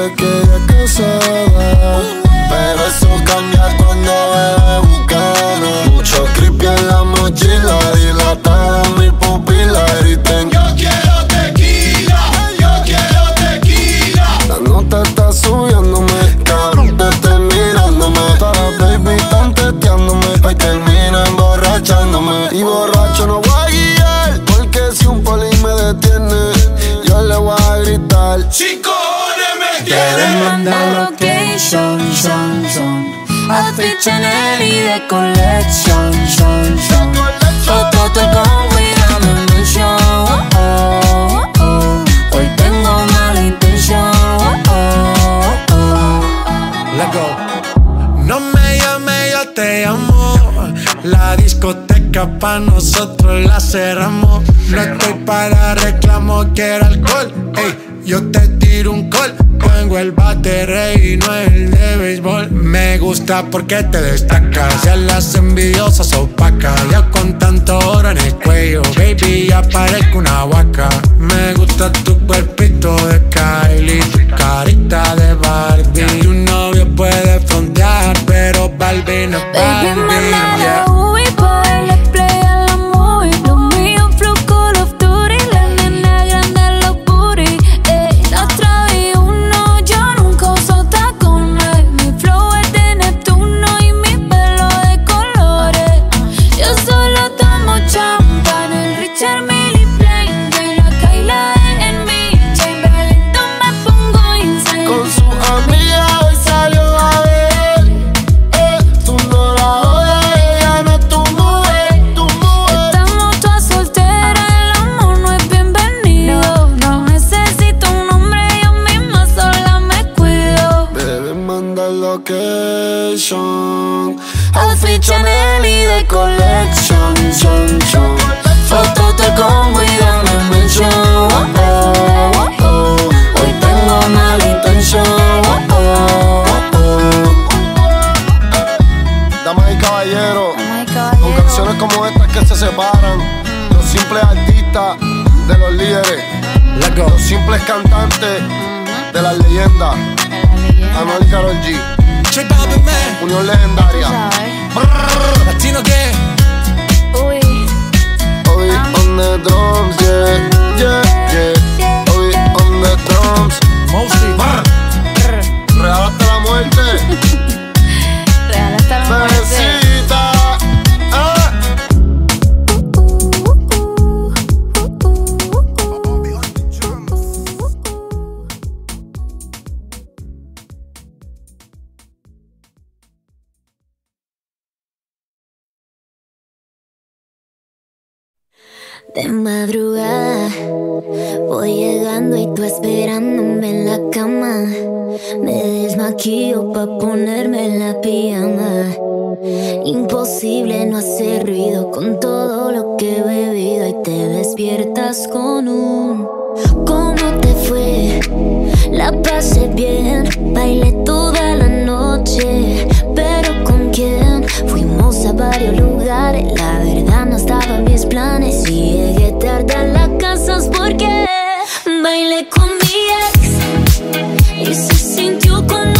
Y de colección, Me gusta porque te destacas. Ya las envidiosas opacas. Ya con tanto oro en el cuello, baby, ya parezco una vaca. Me gusta tu cuerpito de Kylie, tu carita de Barbie. Tu novio puede frontear, pero Barbie no Barbie. simples No hacer ruido con todo lo que he bebido y te despiertas con un ¿Cómo te fue? La pasé bien, bailé toda la noche, pero ¿con quién? Fuimos a varios lugares, la verdad no estaba en mis planes y llegué tarde a la casa porque bailé con mi ex y se sintió como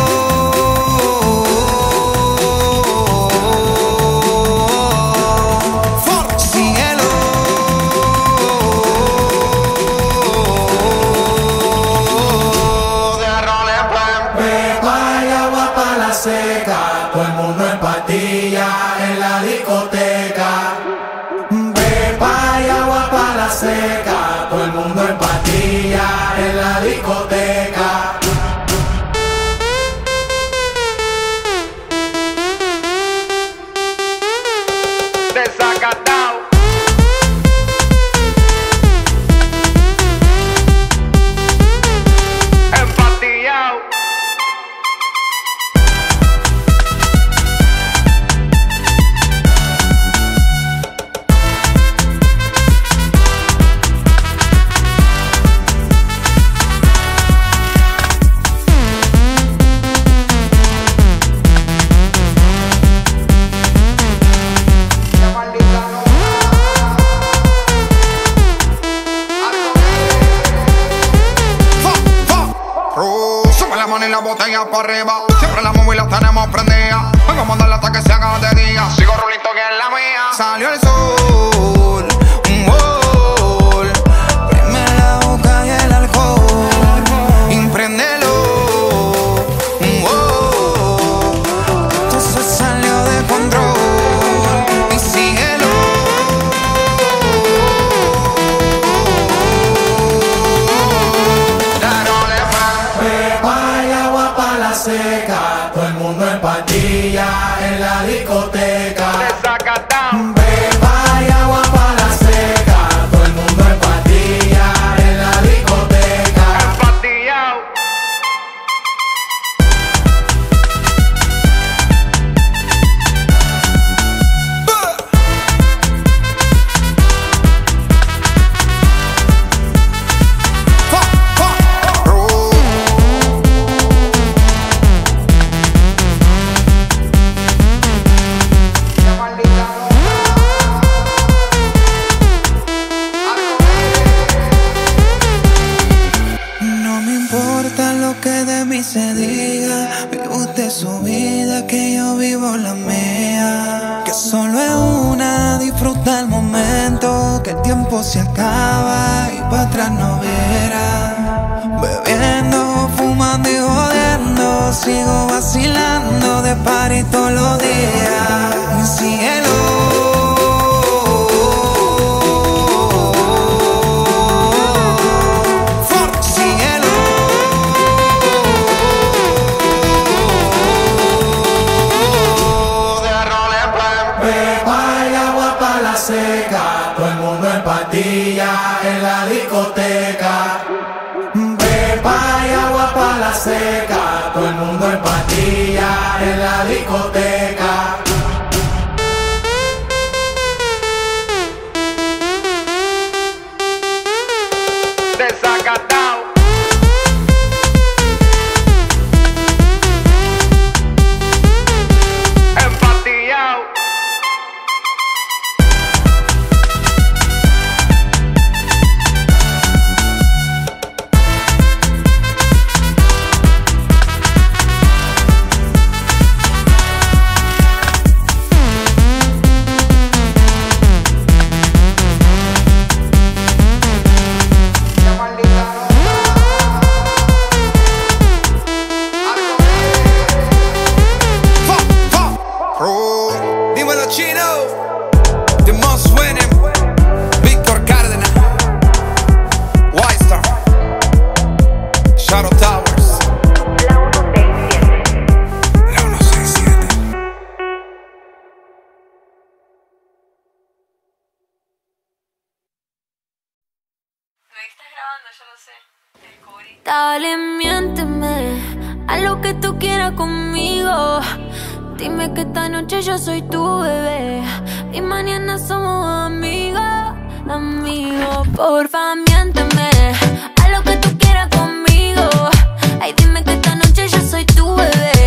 seca, todo el mundo en patilla en la discoteca. En la discoteca. Pepa y agua para la seca, todo el mundo en patilla en la discoteca. Dale, miénteme a lo que tú quieras conmigo. Dime que esta noche yo soy tu bebé y mañana somos amigos, amigos. Porfa, miénteme a lo que tú quieras conmigo. Ay, dime que esta noche yo soy tu bebé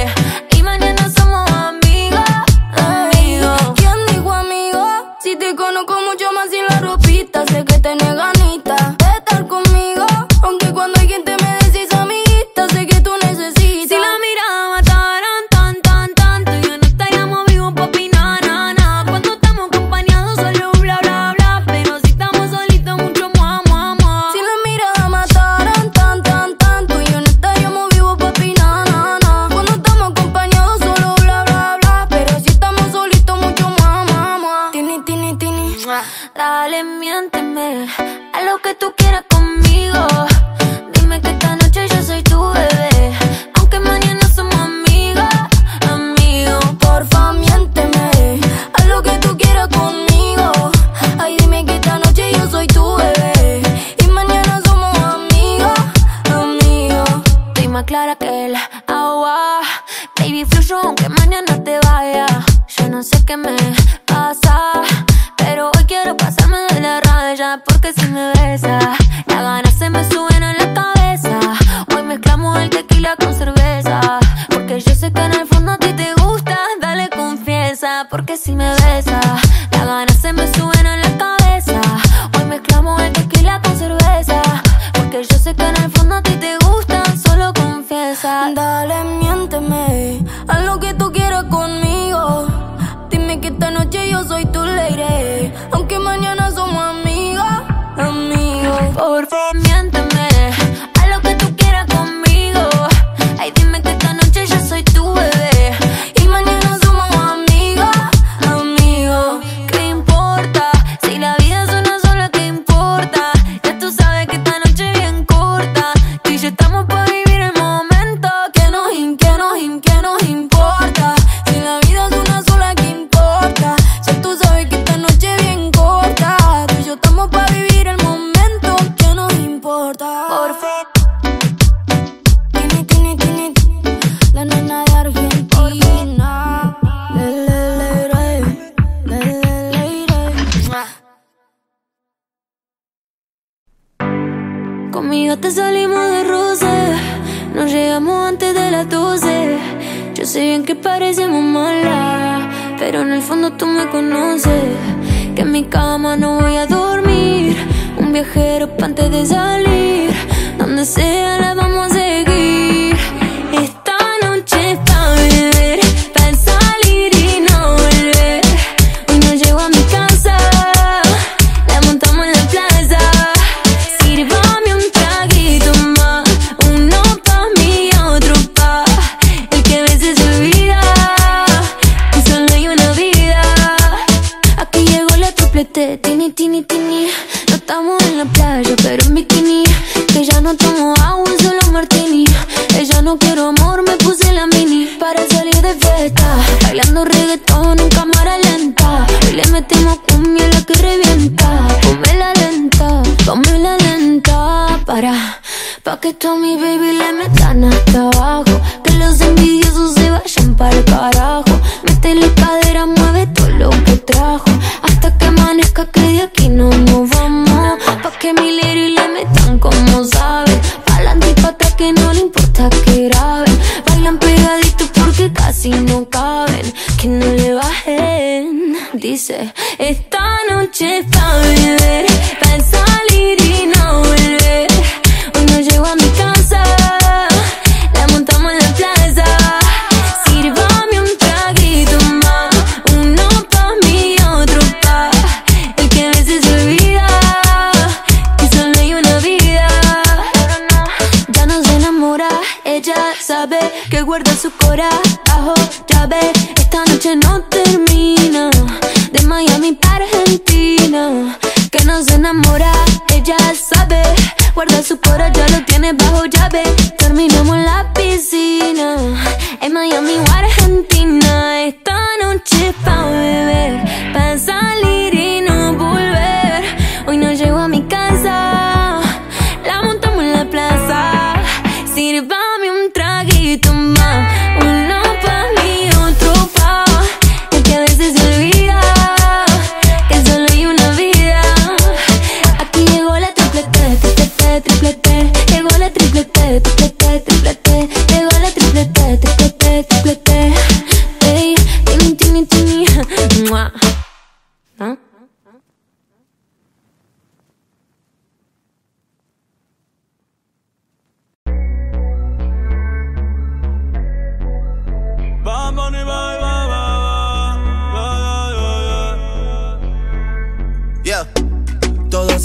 que guarda su corajo, llave. Esta noche no te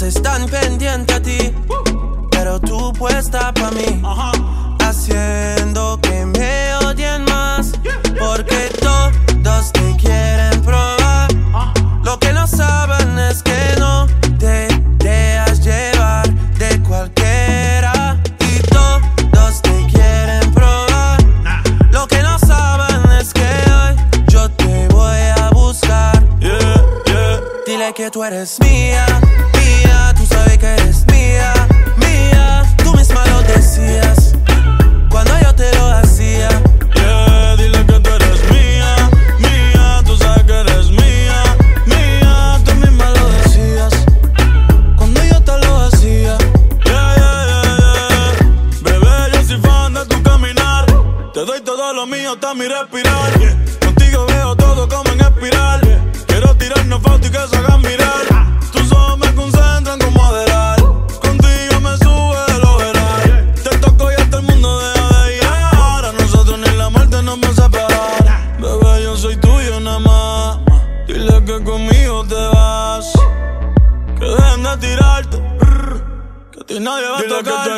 ellas están pendientes a ti, pero tú puesta pa' mí, haciendo que me odien más, porque todos te quieren probar. Ah. Lo que no saben es que no te dejas llevar de cualquiera y todos te quieren probar. Lo que no saben es que hoy yo te voy a buscar. Dile que tú eres mía. God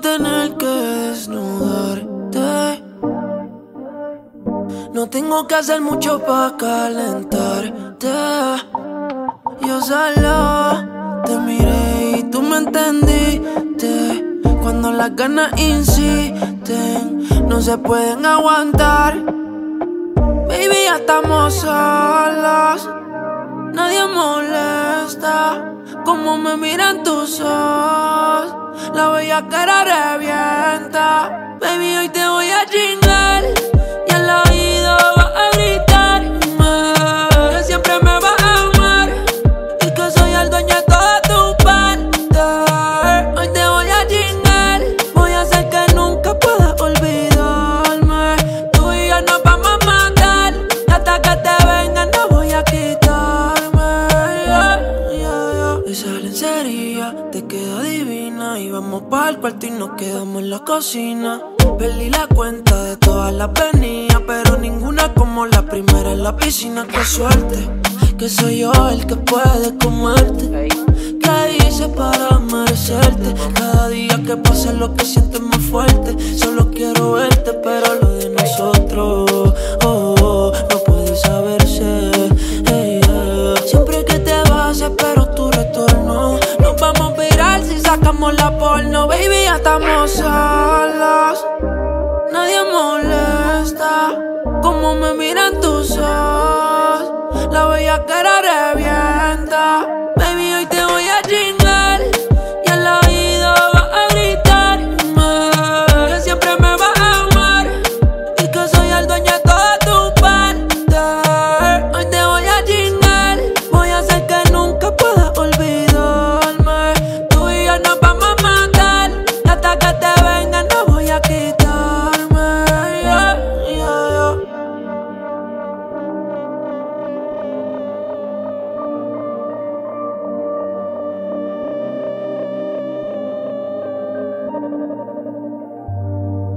tener que desnudarte. No tengo que hacer mucho para calentarte. Yo solo te miré y tú me entendiste. Cuando las ganas insisten, no se pueden aguantar. Baby, ya estamos solos. Nadie molesta como me miran tus ojos. La bella cara revienta. Baby, hoy te voy a chingar. Nos quedamos en la cocina. Perdí la cuenta de todas las venidas, pero ninguna como la primera en la piscina. Qué suerte, que soy yo el que puede comerte. ¿Qué hice para merecerte? Cada día que pasa lo que sientes más fuerte. Solo quiero verte, pero lo de nosotros oh, sacamos la porno, baby, ya estamos solos. Nadie molesta como me miran tus ojos. La bella cara revienta.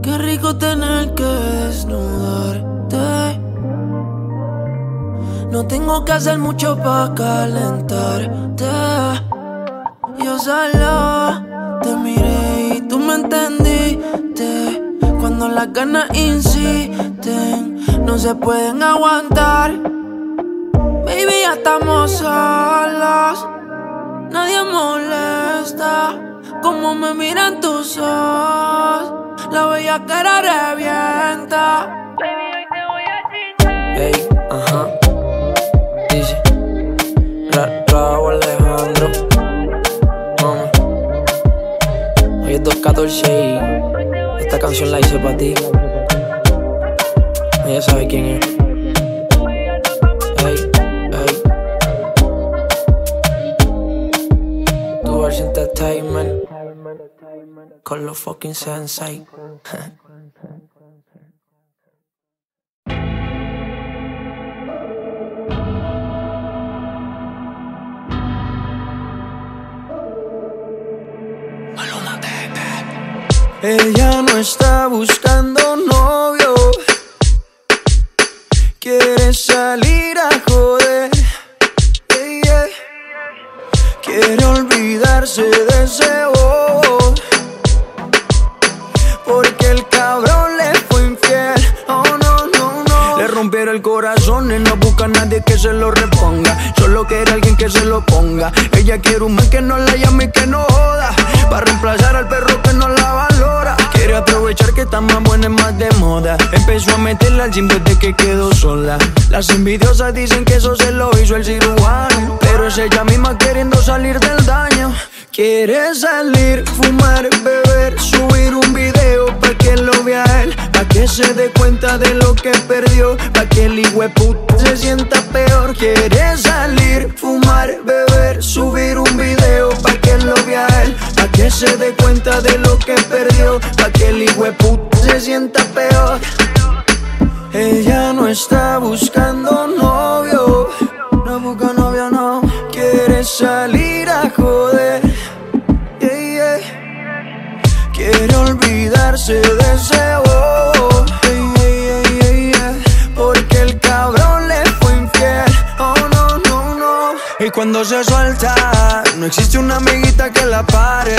Qué rico tener que desnudarte. No tengo que hacer mucho para calentarte. Yo solo te miré y tú me entendiste. Cuando las ganas insisten, no se pueden aguantar. Baby, ya estamos solos. Nadie molesta como me miran tus ojos. La bella cara revienta. Ey, ajá. Dice Ra Raúl Alejandro. Mami. Hoy es 214 y esta canción la hice para ti. Ella sabe quién es. Ey, ey. Tu versión entertainment. Con los fucking sensei. Ella no está buscando novio. Quiere salir a joder. Yeah. Quiere olvidarse no busca a nadie que se lo reponga. Solo quiere alguien que se lo ponga. Ella quiere un man que no la llame y que no joda. Para reemplazar al perro que no la valora. Quiere aprovechar que está más buena y más de moda. Empezó a meterla al gym desde que quedó sola. Las envidiosas dicen que eso se lo hizo el cirujano. Pero es ella misma queriendo salir del daño. Quiere salir, fumar, beber, subir un video pa' que lo vea él, que se dé cuenta de lo que perdió, pa' que el puta se sienta peor. Quiere salir, fumar, beber, subir un video pa' que lo vea él, pa' que se dé cuenta de lo que perdió, pa' que el puta se sienta peor. Ella no está buscando novio, no busca novio, no. Quiere salir a joder, yeah, yeah. Quiere olvidarse de ese se suelta, no existe una amiguita que la pare.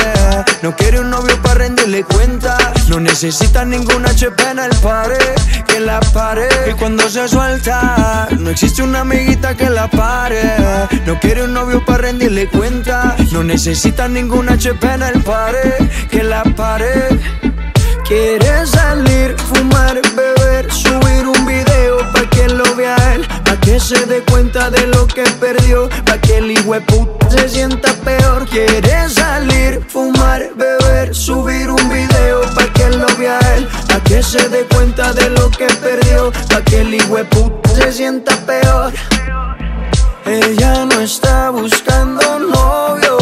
No quiere un novio para rendirle cuenta. No necesita ninguna HP en el pare, que la pare. Y cuando se suelta, no existe una amiguita que la pare. No quiere un novio para rendirle cuenta. No necesita ninguna HP en el pare, que la pare. Quiere salir, fumar, beber, subir un video pa' que lo vea él, que se dé cuenta de lo que perdió, pa' que el puta se sienta peor. Quiere salir, fumar, beber, subir un video. Pa' que lo vea él, pa' que se dé cuenta de lo que perdió, pa' que el puta se sienta peor. Ella no está buscando novio,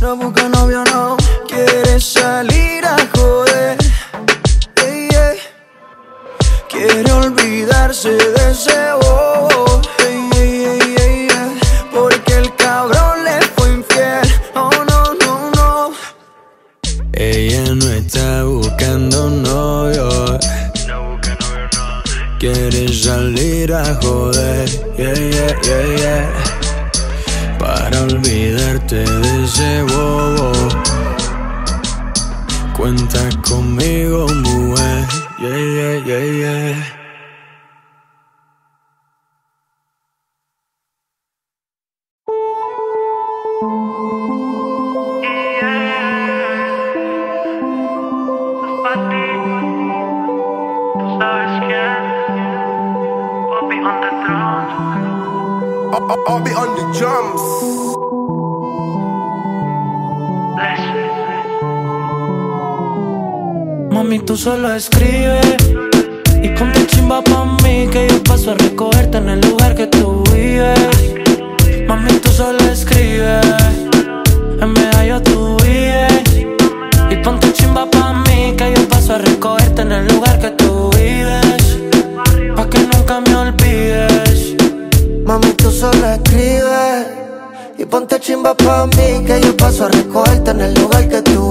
no busca novio, no. Quiere salir a joder. Quiere olvidarse de ese a joder yeah, yeah, yeah, yeah. Para olvidarte de ese bobo Cuenta conmigo, mujer yeah, yeah, yeah, yeah. Escribe y ponte chimba pa' mí que yo paso a recogerte en el lugar que tú vives. Mami, tú solo escribe en medallo tú vives y ponte chimba pa' mí que yo paso a recogerte en el lugar que tú vives. Pa' que nunca me olvides. Mami, tú solo escribe y ponte chimba pa' mí que yo paso a recogerte en el lugar que tú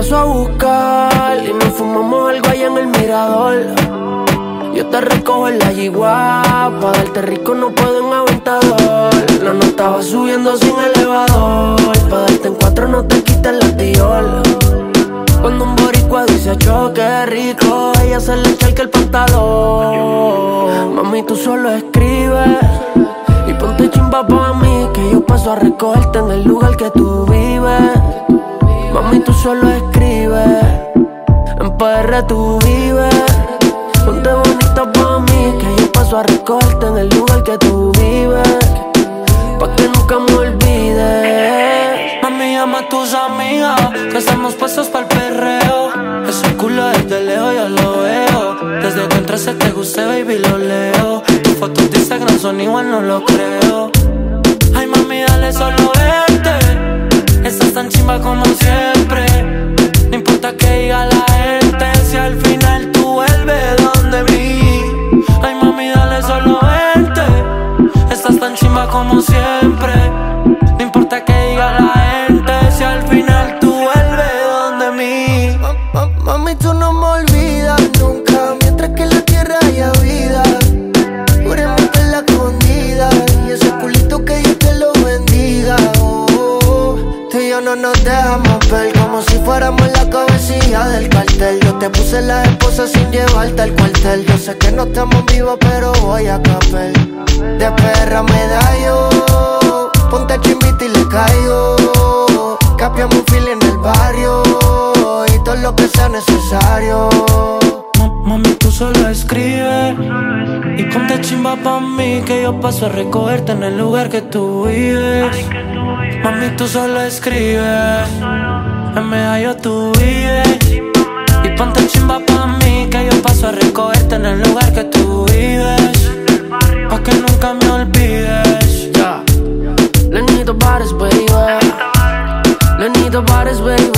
paso a buscar y nos fumamos algo allá en el mirador. Yo te recojo en la yigua, pa' darte rico no puedo en aventador. La no estaba subiendo sin elevador, pa' darte en cuatro no te quites la tiola. Cuando un boricua dice choque rico, ella se le echa el pantalón. Mami, tú solo escribes y ponte chimba pa' mí, que yo paso a recogerte en el lugar que tú vives. Mami, tú solo escribes, en PR tú vives. Ponte bonita pa' mí, que yo paso a recogerte en el lugar que tú vives. Pa' que nunca me olvides. Mami, llama a tus amigas, que estamos puestos para el perreo. Ese culo desde lejos yo lo veo. Desde que entraste te guste, baby, lo leo. Tus fotos de Instagram son igual, no lo creo. Ay, mami, dale solo verte. Estás tan chimba como siempre. Importa que diga la gente, si al final tú vuelves donde mí. Ay, mami, dale solo verte. Estás tan chimba como siempre. No importa que diga la gente, si al final tú vuelves donde mí. Ma- ma- Mami, tú no me olvidas nunca, mientras que en la tierra haya vida. Juremos que la escondida y ese culito que Dios te lo bendiga. Oh, tú y yo no nos dejamos ver como si fuéramos del cartel. Yo te puse la esposa sin llevarte al cuartel. Yo sé que no estamos vivos, pero voy a caper. De perra me da yo, ponte chimbita y le caigo. Capiamos un fil en el barrio y todo lo que sea necesario. Ma- Mami, tú solo escribe y ponte chimba pa' mí que yo paso a recogerte en el lugar que tú vives. Mami, tú solo escribe en medallo tú vives. Y ponte chimba pa' mí que yo paso a recogerte en el lugar que tú vives. Pa' que nunca me olvides. Ya. Lenito Bares, baby. Lenito Bares, baby.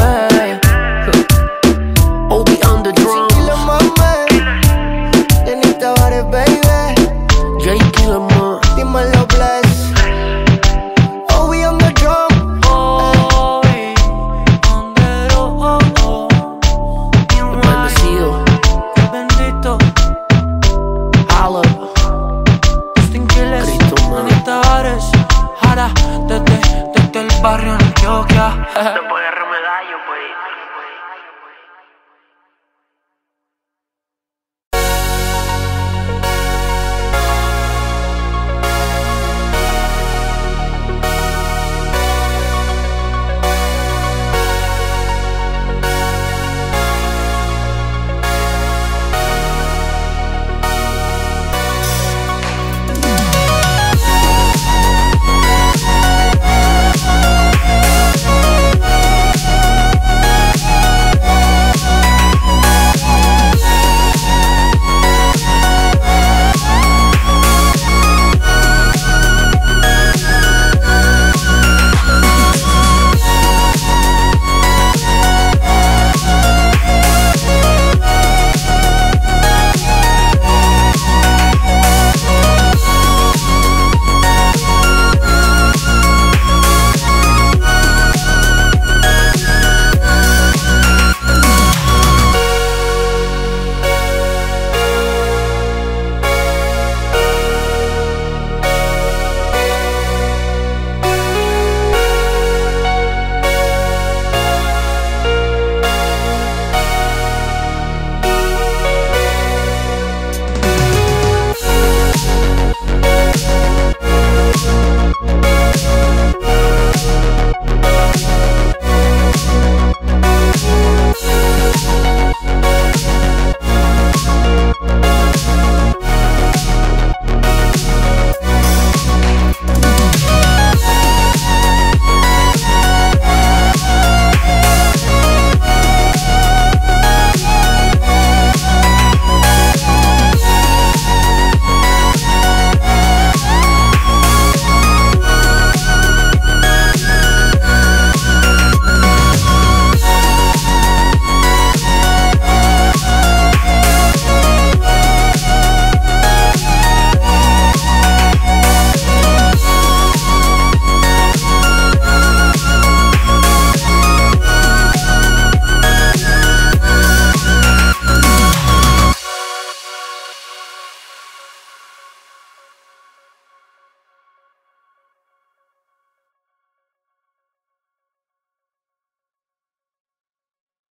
Obi on the drums. Tranquilo, mami. Lenita Bares, baby. J. Killer, man. Dímelo, bless.